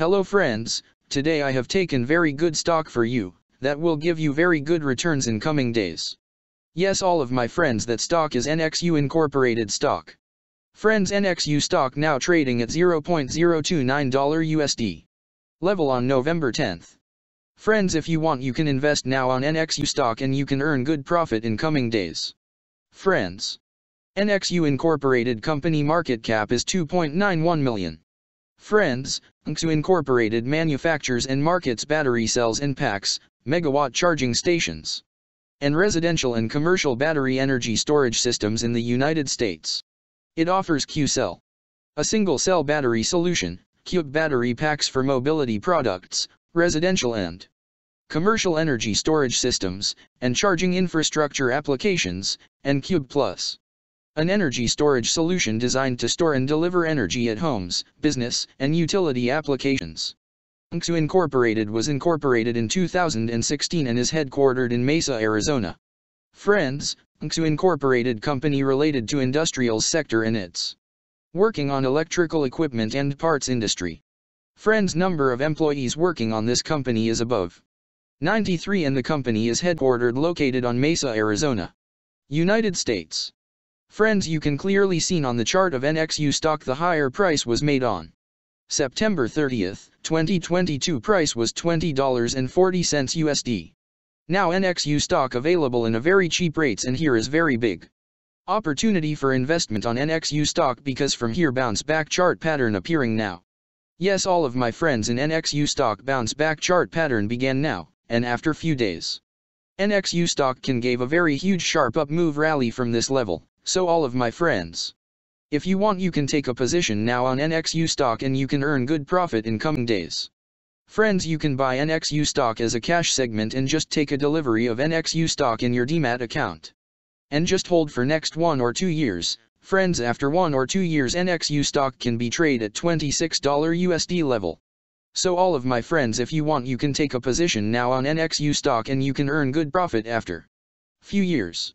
Hello friends, today I have taken very good stock for you, that will give you very good returns in coming days. Yes all of my friends that stock is NXU Incorporated stock. Friends NXU stock now trading at $0.029 USD. Level on November 10th. Friends if you want you can invest now on NXU stock and you can earn good profit in coming days. Friends. NXU Incorporated company market cap is 2.91 million. Friends, NXU Incorporated manufactures and markets battery cells and packs, megawatt charging stations, and residential and commercial battery energy storage systems in the United States. It offers Q-Cell, a single-cell battery solution, Cube battery packs for mobility products, residential and commercial energy storage systems, and charging infrastructure applications, and Cube Plus. An energy storage solution designed to store and deliver energy at homes, business, and utility applications. NXU Incorporated was incorporated in 2016 and is headquartered in Mesa, Arizona. Friends, NXU Incorporated company related to industrial sector and its working on electrical equipment and parts industry. Friends number of employees working on this company is above 93 and the company is headquartered located on Mesa, Arizona. United States. Friends you can clearly seen on the chart of NXU stock the higher price was made on September 30th, 2022 price was $20.40 USD. Now NXU stock available in a very cheap rates and here is very big. Opportunity for investment on NXU stock because from here bounce back chart pattern appearing now. Yes all of my friends in NXU stock bounce back chart pattern began now, and after few days. NXU stock can gave a very huge sharp up move rally from this level, so all of my friends. If you want you can take a position now on NXU stock and you can earn good profit in coming days. Friends you can buy NXU stock as a cash segment and just take a delivery of NXU stock in your Demat account. And just hold for next one or two years, friends after one or two years NXU stock can be trade at $26 USD level. So all of my friends if you want you can take a position now on NXU stock and you can earn good profit after few years.